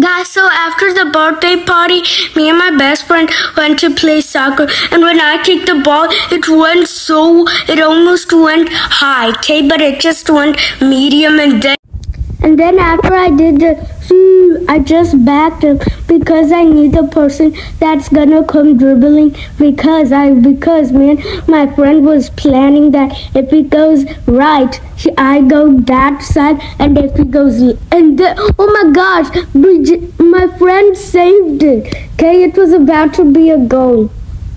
Guys, so after the birthday party, me and my best friend went to play soccer. And when I kicked the ball, it went so, it almost went high, okay? But it just went medium and then. And then after I did the, hmm, I just backed up because I need the person that's gonna come dribbling because I, because man, my friend was planning that if he goes right, I go that side, and if he goes, and then, oh my gosh, my friend saved it. Okay, it was about to be a goal.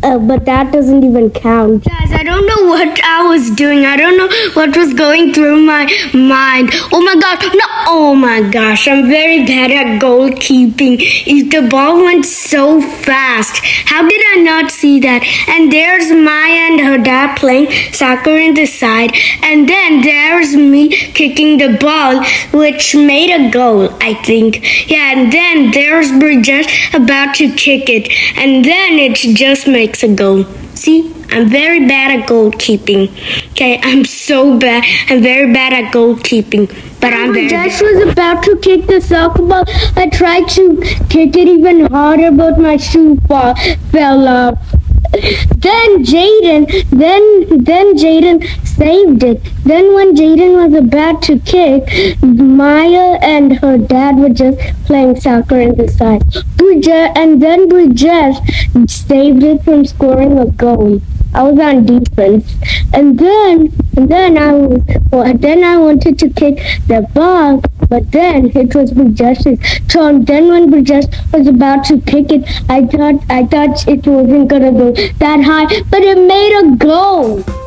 Uh, but that doesn't even count. Guys, I don't know what I was doing. I don't know what was going through my mind. Oh my god, no, oh my gosh, I'm very bad at goalkeeping. If the ball went so fast. How did I not see that? And there's Maya and her dad playing soccer in the side. And then there's me kicking the ball, which made a goal, I think. Yeah, and then there's Bridget about to kick it. And then it just makes a ago. See, I'm very bad at goalkeeping. Okay, I'm so bad. I'm very bad at goalkeeping. But I'm oh, very Josh was about to kick the soccer ball. I tried to kick it even harder, but my shoe fall, fell off. Then Jaden, then then Jaden saved it. Then when Jaden was about to kick, Maya and her dad were just playing soccer in the side. Bridget and then Bridget saved it from scoring a goal. I was on defense, and then and then I was well, then I wanted to kick the ball, but then it was Bridget's turn. Then when Bridget was about to kick it, I thought I thought it wasn't gonna go that high, but it made a goal.